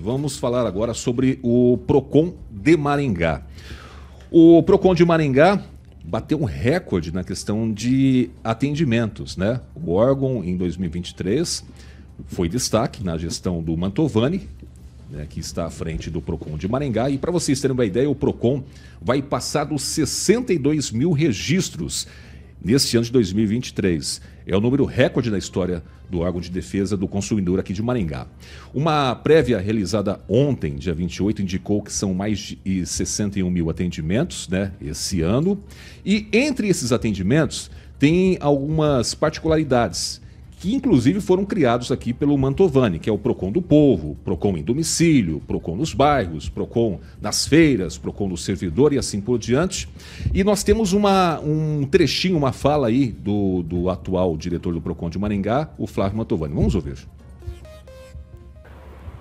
vamos falar agora sobre o Procon de Maringá. O Procon de Maringá bateu um recorde na questão de atendimentos, né? O órgão em 2023 foi destaque na gestão do Mantovani, né, que está à frente do Procon de Maringá. E para vocês terem uma ideia, o Procon vai passar dos 62 mil registros neste ano de 2023. É o número recorde na história do órgão de defesa do consumidor aqui de Maringá. Uma prévia realizada ontem, dia 28, indicou que são mais de 61 mil atendimentos né, esse ano. E entre esses atendimentos, tem algumas particularidades que inclusive foram criados aqui pelo Mantovani, que é o Procon do Povo, Procon em domicílio, Procon nos bairros, Procon nas feiras, Procon no servidor e assim por diante. E nós temos uma, um trechinho, uma fala aí do, do atual diretor do Procon de Maringá, o Flávio Mantovani. Vamos ouvir.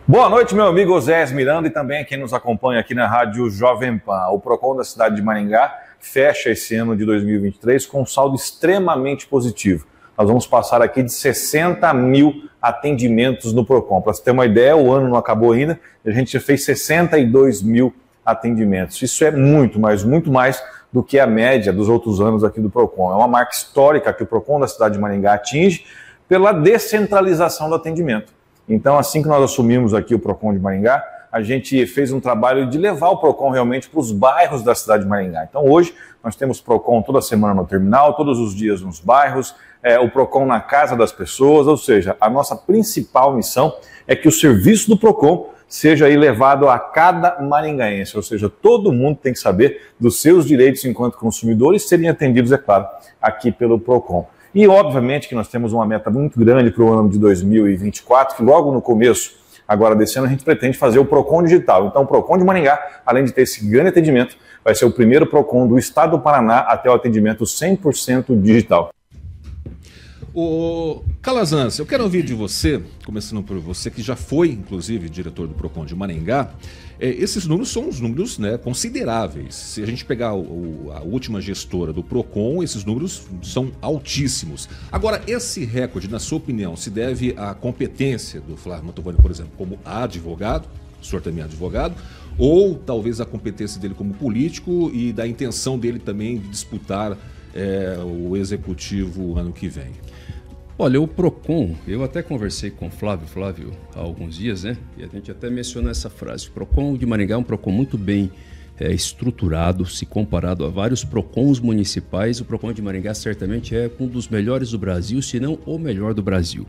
Boa noite, meu amigo Osés Miranda e também quem nos acompanha aqui na Rádio Jovem Pan. O Procon da cidade de Maringá fecha esse ano de 2023 com um saldo extremamente positivo nós vamos passar aqui de 60 mil atendimentos no PROCON. Para você ter uma ideia, o ano não acabou ainda, a gente fez 62 mil atendimentos. Isso é muito, mas muito mais do que a média dos outros anos aqui do PROCON. É uma marca histórica que o PROCON da cidade de Maringá atinge pela descentralização do atendimento. Então, assim que nós assumimos aqui o PROCON de Maringá, a gente fez um trabalho de levar o PROCON realmente para os bairros da cidade de Maringá. Então, hoje, nós temos PROCON toda semana no terminal, todos os dias nos bairros, é, o PROCON na casa das pessoas, ou seja, a nossa principal missão é que o serviço do PROCON seja levado a cada maringaense, ou seja, todo mundo tem que saber dos seus direitos enquanto consumidores serem atendidos, é claro, aqui pelo PROCON. E obviamente que nós temos uma meta muito grande para o ano de 2024, que logo no começo agora desse ano a gente pretende fazer o PROCON digital. Então o PROCON de Maringá, além de ter esse grande atendimento, vai ser o primeiro PROCON do estado do Paraná até o atendimento 100% digital. O Calazans, eu quero ouvir de você, começando por você, que já foi, inclusive, diretor do PROCON de Maringá. É, esses números são os números né, consideráveis. Se a gente pegar o, a última gestora do PROCON, esses números são altíssimos. Agora, esse recorde, na sua opinião, se deve à competência do Flávio Mantovani, por exemplo, como advogado, o senhor também é advogado, ou talvez a competência dele como político e da intenção dele também de disputar é, o executivo ano que vem? Olha, o PROCON, eu até conversei com Flávio, Flávio há alguns dias, né? E a gente até mencionou essa frase. O PROCON de Maringá é um PROCON muito bem é, estruturado, se comparado a vários PROCONs municipais. O PROCON de Maringá certamente é um dos melhores do Brasil, se não o melhor do Brasil.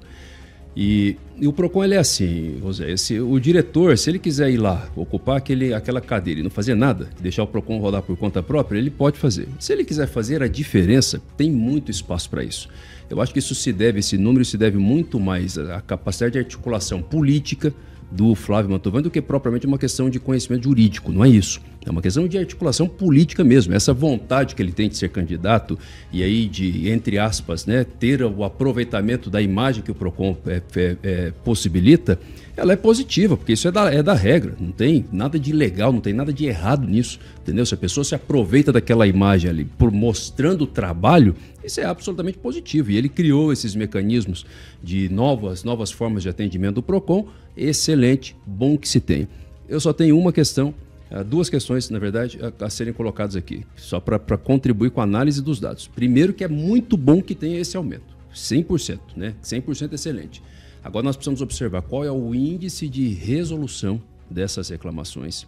E, e, o PROCON ele é assim, José, o diretor, se ele quiser ir lá, ocupar aquele, aquela cadeira e não fazer nada, deixar o PROCON rodar por conta própria, ele pode fazer. Se ele quiser fazer a diferença, tem muito espaço para isso. Eu acho que isso se deve, esse número se deve muito mais à capacidade de articulação política do Flávio Mantovani do que propriamente uma questão de conhecimento jurídico, não é isso. É uma questão de articulação política mesmo, essa vontade que ele tem de ser candidato e aí de, entre aspas, né, ter o aproveitamento da imagem que o PROCON é, é, é, possibilita, ela é positiva, porque isso é da, é da regra, não tem nada de ilegal, não tem nada de errado nisso, entendeu? Se a pessoa se aproveita daquela imagem ali por mostrando o trabalho, isso é absolutamente positivo. E ele criou esses mecanismos de novas, novas formas de atendimento do PROCON, excelente, bom que se tem. Eu só tenho uma questão, duas questões, na verdade, a, a serem colocadas aqui, só para contribuir com a análise dos dados. Primeiro, que é muito bom que tenha esse aumento, 100%, né? 100% excelente. Agora nós precisamos observar qual é o índice de resolução dessas reclamações,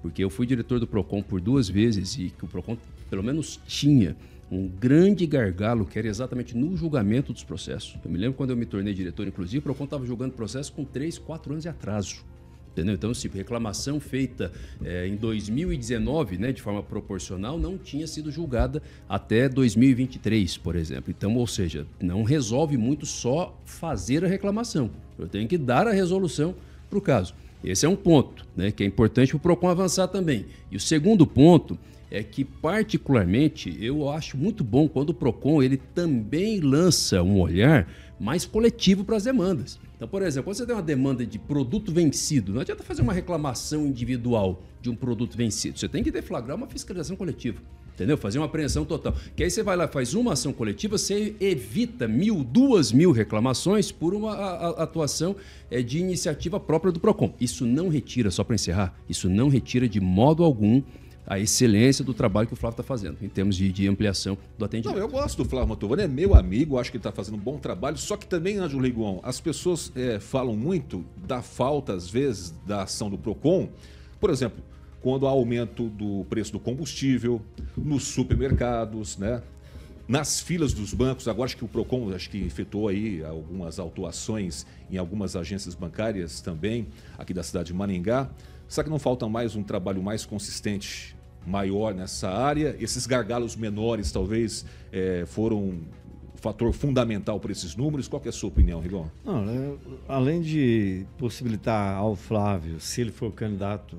porque eu fui diretor do Procon por duas vezes e que o Procon pelo menos tinha um grande gargalo que era exatamente no julgamento dos processos. Eu me lembro quando eu me tornei diretor, inclusive, o Procon estava julgando processo com 3, 4 anos de atraso. Entendeu? Então, se reclamação feita é, em 2019, né, de forma proporcional, não tinha sido julgada até 2023, por exemplo. Então, ou seja, não resolve muito só fazer a reclamação. Eu tenho que dar a resolução para o caso. Esse é um ponto né, que é importante para o PROCON avançar também. E o segundo ponto é que, particularmente, eu acho muito bom quando o PROCON ele também lança um olhar mais coletivo para as demandas. Então, por exemplo, quando você tem uma demanda de produto vencido, não adianta fazer uma reclamação individual de um produto vencido. Você tem que deflagrar uma fiscalização coletiva. Entendeu? Fazer uma apreensão total. Que aí você vai lá, faz uma ação coletiva, você evita mil, duas mil reclamações por uma atuação é, de iniciativa própria do PROCON. Isso não retira, só para encerrar, isso não retira de modo algum a excelência do trabalho que o Flávio está fazendo, em termos de, de, ampliação do atendimento. Não, eu gosto do Flávio Mantovani, é meu amigo, acho que ele está fazendo um bom trabalho, só que também, Ângelo Riguon, as pessoas é, falam muito da falta, às vezes, da ação do PROCON. Por exemplo, quando há aumento do preço do combustível, nos supermercados, né? nas filas dos bancos, agora acho que o Procon acho que efetuou aí algumas autuações em algumas agências bancárias também, aqui da cidade de Maringá. Será que não falta mais um trabalho mais consistente, maior nessa área? Esses gargalos menores talvez é, foram um fator fundamental para esses números? Qual é a sua opinião, Rigon? Não, é, além de possibilitar ao Flávio, se ele for candidato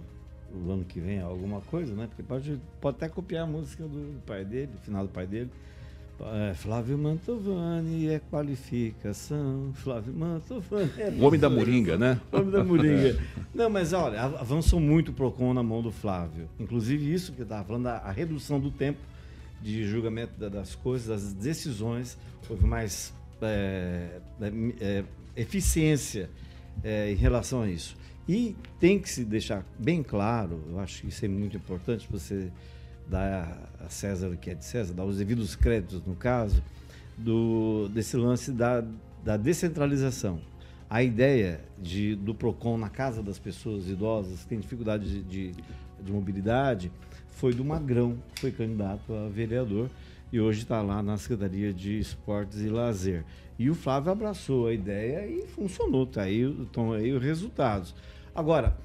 o ano que vem alguma coisa, né? Porque pode, pode até copiar a música do pai dele, final do pai dele. É, Flávio Mantovani é qualificação. Flávio Mantovani é. O homem da Moringa, né? O homem da Moringa. Não, mas olha, avançou muito o PROCON na mão do Flávio. Inclusive, isso que eu estava falando, a, redução do tempo de julgamento das coisas, das decisões, houve mais é, é, eficiência é, em relação a isso. E tem que se deixar bem claro, eu acho que isso é muito importante, você dar a César o que é de César, dar os devidos créditos no caso, do, desse lance da, da descentralização. A ideia de, do PROCON na casa das pessoas idosas que têm dificuldade de, de, de mobilidade foi do Magrão, que foi candidato a vereador e hoje está lá na Secretaria de Esportes e Lazer. E o Flávio abraçou a ideia e funcionou, tá aí, estão aí os resultados. Agora,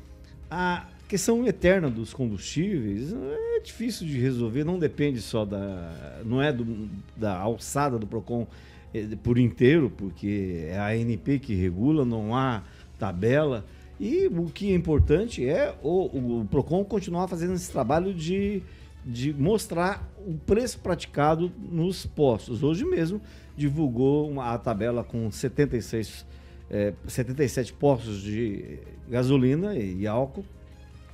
a questão eterna dos combustíveis é difícil de resolver, não depende só da. não é do, da alçada do PROCON é, por inteiro, porque é a ANP que regula, não há tabela. E o que é importante é o, o PROCON continuar fazendo esse trabalho de, de mostrar o preço praticado nos postos. Hoje mesmo divulgou uma, a tabela com 76 é, 77 postos de gasolina e, e álcool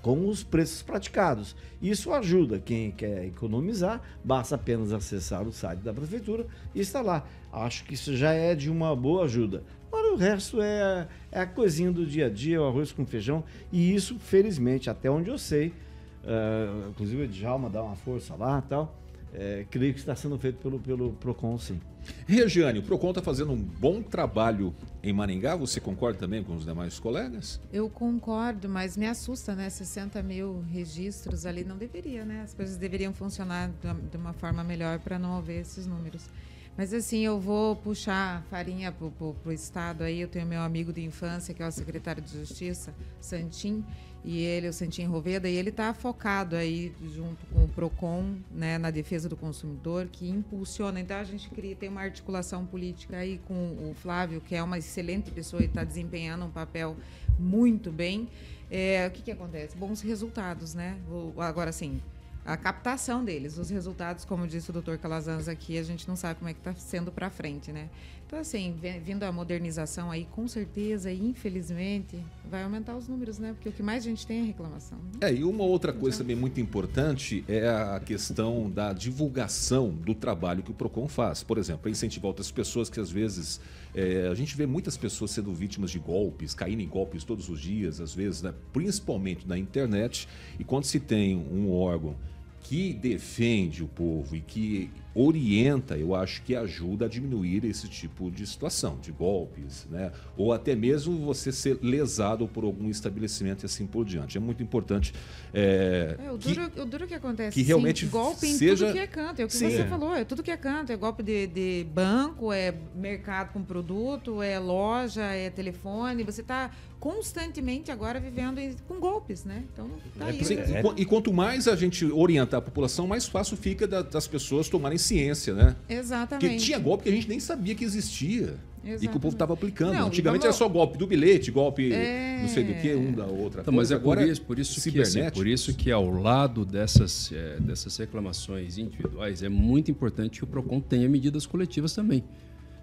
com os preços praticados. Isso ajuda quem quer economizar, basta apenas acessar o site da prefeitura e está lá. Acho que isso já é de uma boa ajuda. Agora o resto é, é a coisinha do dia a dia, o arroz com feijão, e isso, felizmente, até onde eu sei, uh, inclusive o Djalma dá uma força lá e tal, é, creio que está sendo feito pelo, pelo PROCON, sim. Regiane, o PROCON está fazendo um bom trabalho em Maringá, você concorda também com os demais colegas? Eu concordo, mas me assusta, né? 60 mil registros ali não deveria, né? As coisas deveriam funcionar de uma forma melhor para não haver esses números. Mas assim, eu vou puxar farinha pro, pro, Estado aí. Eu tenho meu amigo de infância, que é o secretário de Justiça, Santim, e ele, o Santim Roveda, e ele está focado aí, junto com o PROCON, né, na defesa do consumidor, que impulsiona. Então, a gente cria, tem uma articulação política aí com o Flávio, que é uma excelente pessoa e está desempenhando um papel muito bem. É, o que, que acontece? Bons resultados, né? Agora, assim, a captação deles. Os resultados, como disse o doutor Calazans aqui, a gente não sabe como é que está sendo para frente, né? Então, assim, vindo a modernização aí, com certeza, e infelizmente, vai aumentar os números, né? Porque o que mais a gente tem é reclamação. Né? É, e uma outra coisa também muito importante é a questão da divulgação do trabalho que o PROCON faz. Por exemplo, incentivar outras pessoas que às vezes é, a gente vê muitas pessoas sendo vítimas de golpes, caindo em golpes todos os dias, às vezes, né? principalmente na internet. E quando se tem um órgão que defende o povo e que orienta, eu acho que ajuda a diminuir esse tipo de situação, de golpes, né? Ou até mesmo você ser lesado por algum estabelecimento e assim por diante. É muito importante. É, é, o, duro, que, o duro que acontece. Que realmente sim, golpe seja... em tudo que é canto. É o que sim. você falou, é tudo que é canto. É golpe de, de banco, é mercado com produto, é loja, é telefone. Você está constantemente agora vivendo com golpes, né? Então, tá é, aí. Sim, e, e, quanto mais a gente orientar a população, mais fácil fica da, das pessoas tomarem ciência, né? Exatamente. Porque tinha golpe que a gente nem sabia que existia. Exatamente. E que o povo estava aplicando. Não, Antigamente vamos... era só golpe do bilhete, golpe é... não sei do que, um da outra. Não, mas é por isso, por isso que assim, por isso que ao lado dessas, é, dessas reclamações individuais é muito importante que o Procon tenha medidas coletivas também.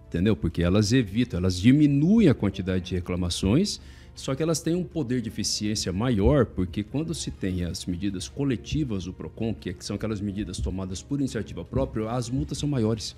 Entendeu? Porque elas evitam, elas diminuem a quantidade de reclamações Só que elas têm um poder de eficiência maior, porque quando se tem as medidas coletivas do PROCON, que são aquelas medidas tomadas por iniciativa própria, as multas são maiores.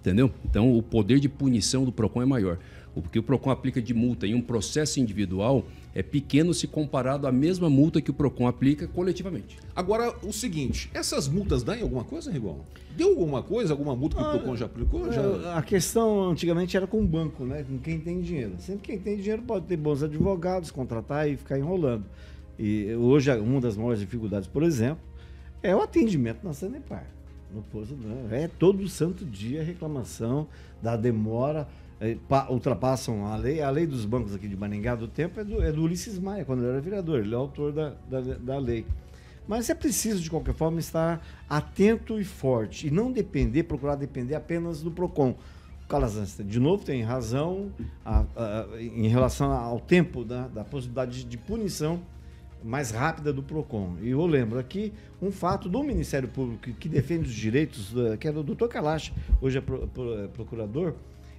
Entendeu? Então o poder de punição do PROCON é maior. O que o PROCON aplica de multa em um processo individual é pequeno se comparado à mesma multa que o PROCON aplica coletivamente. Agora, o seguinte, essas multas dão em alguma coisa, Rigon? Deu alguma coisa, alguma multa que o PROCON já aplicou? Já... É, A questão antigamente era com o banco, né? Com quem tem dinheiro. Sempre quem tem dinheiro pode ter bons advogados, contratar e ficar enrolando. E hoje uma das maiores dificuldades, por exemplo, é o atendimento na Sanepar. No posto, né? É todo santo dia reclamação da demora. É, pa- ultrapassam a lei. A lei dos bancos aqui de Maringá do tempo é do, é do Ulisses Maia, quando ele era vereador. Ele é autor da, da, da lei. Mas é preciso, de qualquer forma, estar atento e forte. E não depender, procurar depender apenas do PROCON. O Calazans, de novo, tem razão a- a- em relação ao tempo da, da possibilidade de punição mais rápida do PROCON. E eu lembro aqui um fato do Ministério Público que, defende os direitos, eh, que era o doutor Kalash, hoje é é procurador,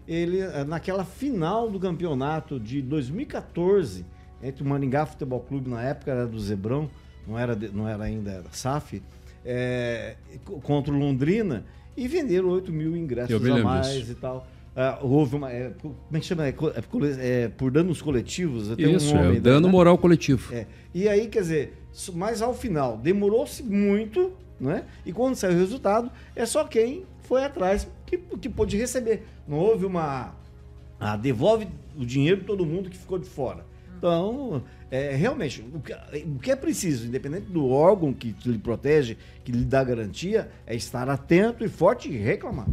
ele, eh, naquela final do campeonato de 2014, entre o Maringá Futebol Clube, na época era do Zebrão, não era, não era ainda da SAF, co- contra o Londrina, e venderam 8 mil ingressos a mais disso. e tal. Ah, houve uma. é, como é que chama? É, é é, por danos coletivos? Tem Isso, um é nome, o dano né? moral coletivo. É. E aí, quer dizer, mas ao final, demorou-se muito, né? E quando saiu o resultado, é só quem foi atrás que, que pôde receber. Não houve uma. Ah, devolve o dinheiro todo mundo que ficou de fora. Então, é, realmente, o que, o que é preciso, independente do órgão que lhe protege, que lhe dá garantia, é estar atento e forte e reclamar.